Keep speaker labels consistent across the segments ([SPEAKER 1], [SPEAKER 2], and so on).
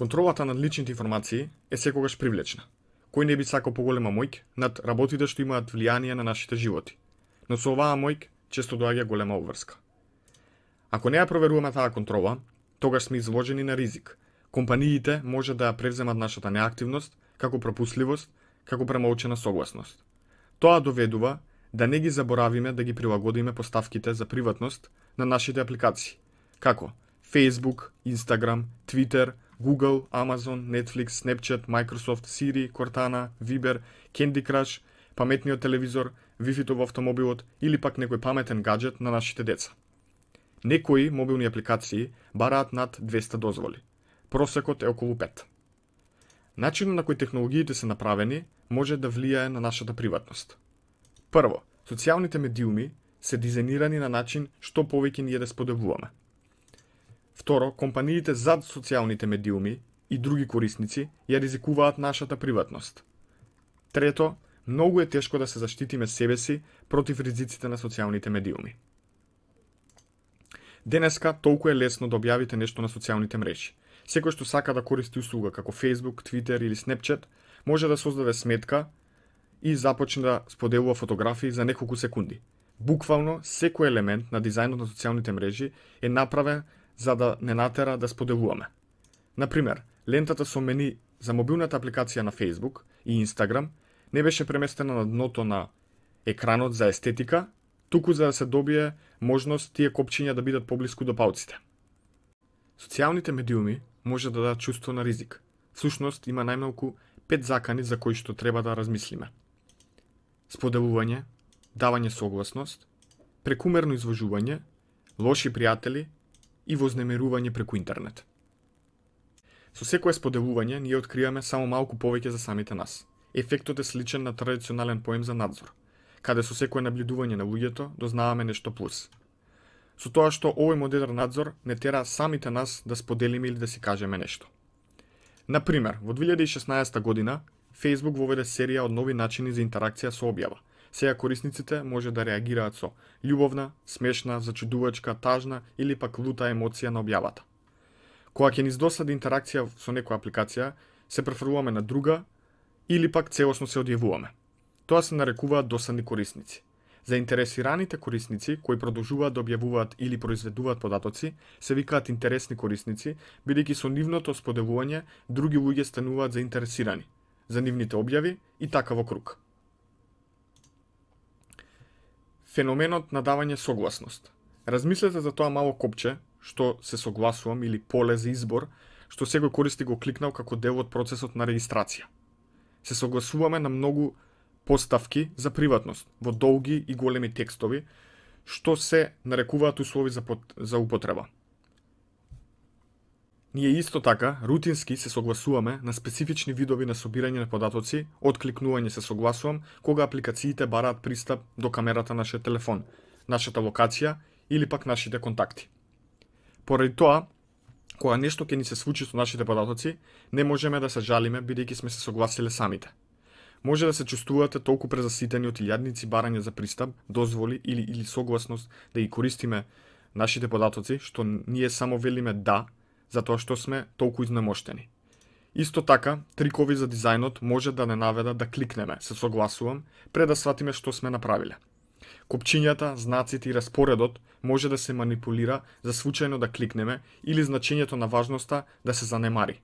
[SPEAKER 1] Контролата над личните информации е секогаш привлечна. Кој не би сакал поголема мојк над работите што имаат влијание на нашите животи. Но со оваа мојк често доаѓа голема обврска. Ако не ја проверуваме таа контрола, тогаш сме изложени на ризик. Компаниите може да ја превземат нашата неактивност како пропусливост, како премолчена согласност. Тоа доведува да не ги заборавиме да ги прилагодиме поставките за приватност на нашите апликации, како Facebook, Instagram, Twitter, Google, Amazon, Netflix, Snapchat, Microsoft, Siri, Cortana, Viber, Candy Crush, паметниот телевизор, Wi-Fi во автомобилот или пак некој паметен гаджет на нашите деца. Некои мобилни апликации бараат над 200 дозволи. Просекот е околу 5. Начинот на кој технологиите се направени може да влијае на нашата приватност. Прво, социјалните медиуми се дизајнирани на начин што повеќе ние да споделуваме. Второ, компаниите зад социјалните медиуми и други корисници ја ризикуваат нашата приватност. Трето, многу е тешко да се заштитиме себе си против ризиците на социјалните медиуми. Денеска толку е лесно да објавите нешто на социјалните мрежи. Секој што сака да користи услуга како Facebook, Twitter или Snapchat, може да создаде сметка и започне да споделува фотографии за неколку секунди. Буквално секој елемент на дизајнот на социјалните мрежи е направен за да не натера да споделуваме. Например, лентата со мени за мобилната апликација на Facebook и Instagram не беше преместена на дното на екранот за естетика, туку за да се добие можност тие копчиња да бидат поблиску до палците. Социјалните медиуми може да дадат чувство на ризик. Всушност има најмалку пет закани за кои што треба да размислиме. Споделување, давање согласност, прекумерно извожување, лоши пријатели и вознемерување преку интернет. Со секое споделување ние откриваме само малку повеќе за самите нас. Ефектот е сличен на традиционален поем за надзор, каде со секое наблюдување на луѓето дознаваме нешто плюс. Со тоа што овој модерен надзор не тера самите нас да споделиме или да си кажеме нешто. Например, во 2016 година Facebook воведе серија од нови начини за интеракција со објава – Сега корисниците може да реагираат со љубовна, смешна, зачудувачка, тажна или пак лута емоција на објавата. Кога ќе ни досади интеракција со некоја апликација, се префрлуваме на друга или пак целосно се одјавуваме. Тоа се нарекуваат досадни корисници. Заинтересираните корисници кои продолжуваат да објавуваат или произведуваат податоци се викаат интересни корисници, бидејќи со нивното споделување други луѓе стануваат заинтересирани за нивните објави и така во круг. Феноменот на давање согласност. Размислете за тоа мало копче, што се согласувам или поле за избор, што секој користи го кликнал како дел од процесот на регистрација. Се согласуваме на многу поставки за приватност во долги и големи текстови, што се нарекуваат услови за, за употреба. Ние исто така рутински се согласуваме на специфични видови на собирање на податоци, од кликнување се согласувам кога апликациите бараат пристап до камерата на нашиот телефон, нашата локација или пак нашите контакти. Поради тоа, кога нешто ќе ни се случи со нашите податоци, не можеме да се жалиме бидејќи сме се согласиле самите. Може да се чувствувате толку презаситени од илјадници барања за пристап, дозволи или или согласност да ги користиме нашите податоци, што ние само велиме да, затоа што сме толку изнемоштени. Исто така, трикови за дизајнот може да не наведат да кликнеме, се согласувам, пред да сватиме што сме направиле. Копчињата, знаците и распоредот може да се манипулира за случајно да кликнеме или значењето на важноста да се занемари.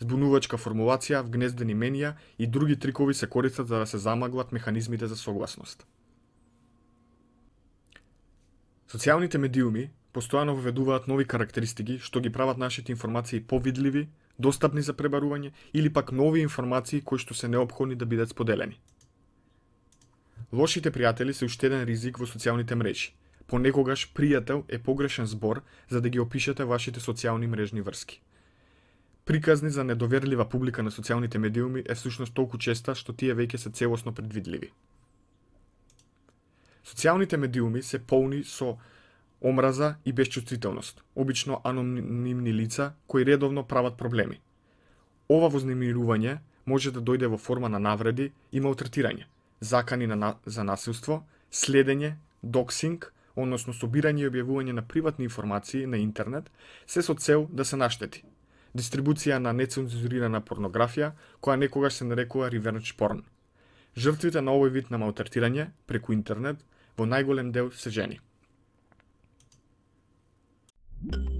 [SPEAKER 1] Збунувачка формулација, вгнездени менија и други трикови се користат за да се замаглат механизмите за согласност. Социјалните медиуми постојано воведуваат нови карактеристики што ги прават нашите информации повидливи, достапни за пребарување или пак нови информации кои што се необходни да бидат споделени. Лошите пријатели се уште еден ризик во социјалните мрежи. Понекогаш пријател е погрешен збор за да ги опишете вашите социјални мрежни врски. Приказни за недоверлива публика на социјалните медиуми е всушност толку честа што тие веќе се целосно предвидливи. Социјалните медиуми се полни со омраза и безчувствителност, обично анонимни лица кои редовно прават проблеми. Ова вознемирување може да дојде во форма на навреди и малтретирање, закани на, за насилство, следење, доксинг, односно собирање и објавување на приватни информации на интернет, се со цел да се наштети. дистрибуција на нецензурирана порнографија, која некогаш се нарекува revenge porn. Жртвите на овој вид на малтретирање преку интернет во најголем дел се жени. you